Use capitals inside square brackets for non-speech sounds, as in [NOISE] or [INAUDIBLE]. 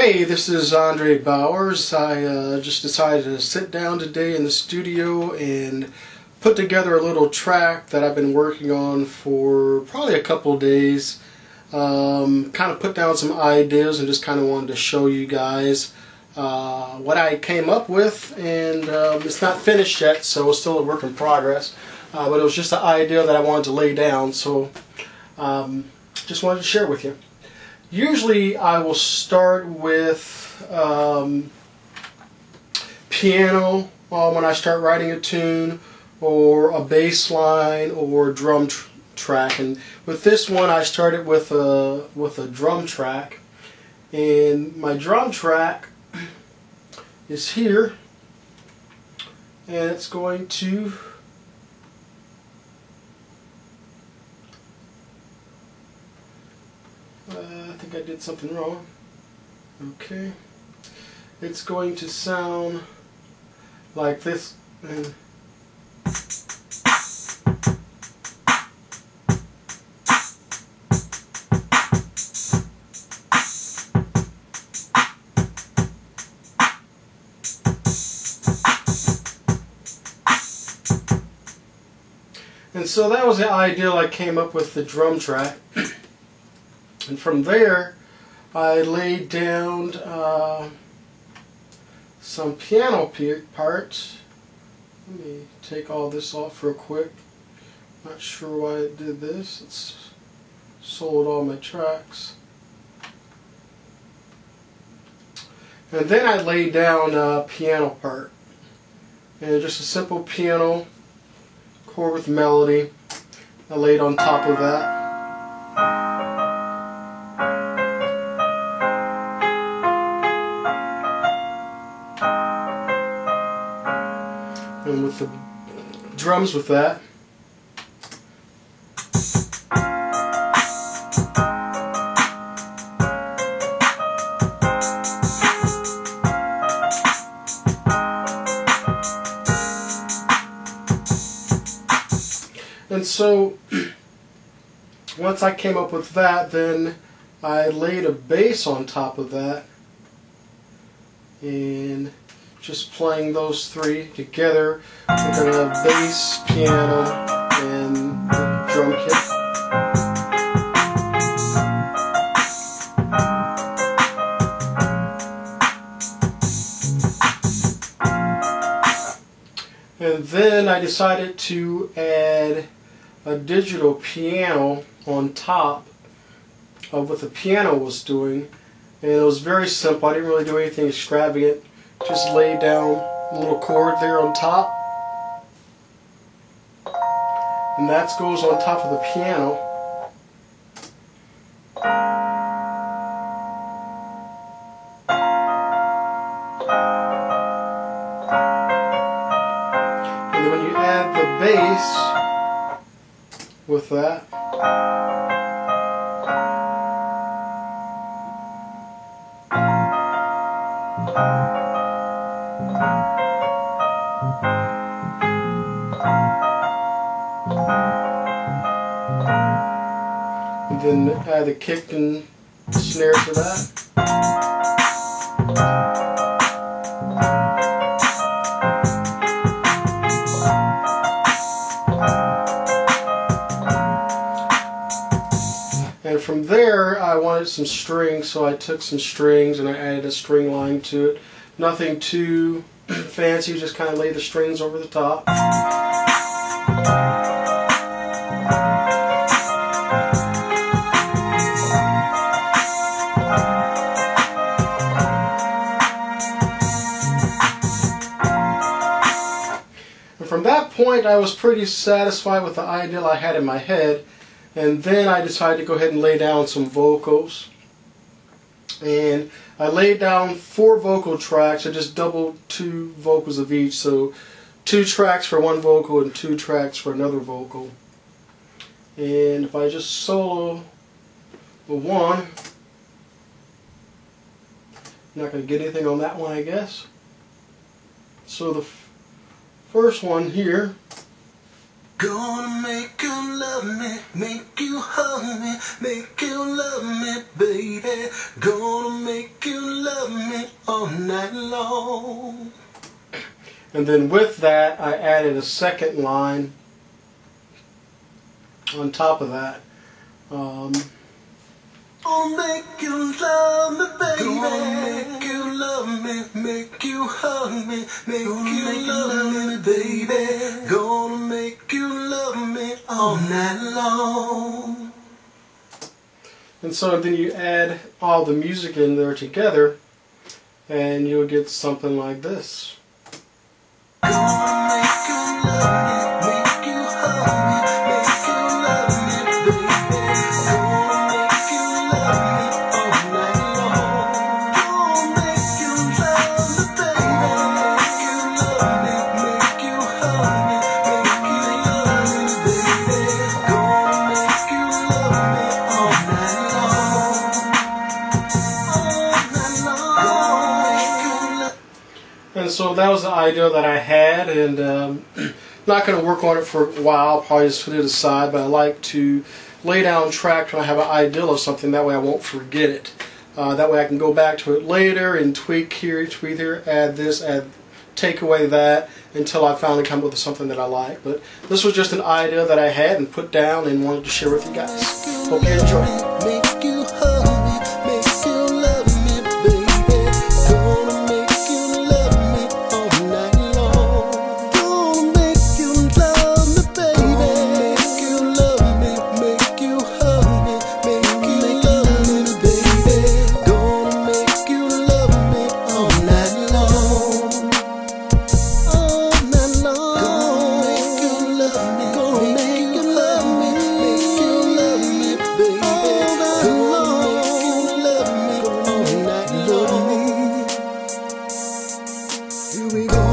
Hey, this is Andre Bowers. I uh, just decided to sit down today in the studio and put together a little track that I've been working on for probably a couple days. Um, kind of put down some ideas and just kind of wanted to show you guys uh, what I came up with and um, it's not finished yet so it's still a work in progress uh, but it was just an idea that I wanted to lay down so um, just wanted to share with you. Usually I will start with um, piano uh, when I start writing a tune or a bass line or drum tr track. And with this one I started with a with a drum track. And my drum track is here. And it's going to Uh, I think I did something wrong. Okay. It's going to sound like this. And And so that was the ideal I came up with the drum track. And from there, I laid down uh, some piano parts. Let me take all this off real quick. Not sure why it did this. It's sold all my tracks. And then I laid down a piano part. And just a simple piano chord with melody. I laid on top of that. And with the drums with that. And so [CLEARS THROAT] once I came up with that, then I laid a bass on top of that and just playing those three together We're going to have bass, piano, and drum kit. And then I decided to add a digital piano on top of what the piano was doing. And it was very simple. I didn't really do anything extravagant just lay down a little chord there on top. And that goes on top of the piano. And then when you add the bass with that And then add the kick and snare to that. And from there, I wanted some strings, so I took some strings and I added a string line to it. Nothing too [CLEARS THROAT] fancy, just kind of lay the strings over the top. From that point, I was pretty satisfied with the idea I had in my head. And then I decided to go ahead and lay down some vocals. And I laid down four vocal tracks. I just doubled two vocals of each. So two tracks for one vocal and two tracks for another vocal. And if I just solo the one, I'm not going to get anything on that one, I guess. So the first one here Gonna make you love me, make you hug me, make you love me, baby. Gonna make you love me all night long. And then with that, I added a second line on top of that. Um, Oh, make you love me, baby. Hug me, make you love me, baby. Gonna make you love me all mm-hmm. night long. and so then you add all the music in there together, and you'll get something like this. So that was the idea that I had, and um, [CLEARS THROAT] not going to work on it for a while. Probably just put it aside. But I like to lay down tracks when I have an idea of something. That way I won't forget it. Uh, that way I can go back to it later and tweak here, tweak there, add this, add, take away that until I finally come up with something that I like. But this was just an idea that I had and put down and wanted to share with you guys. Hope you enjoy. Here we go.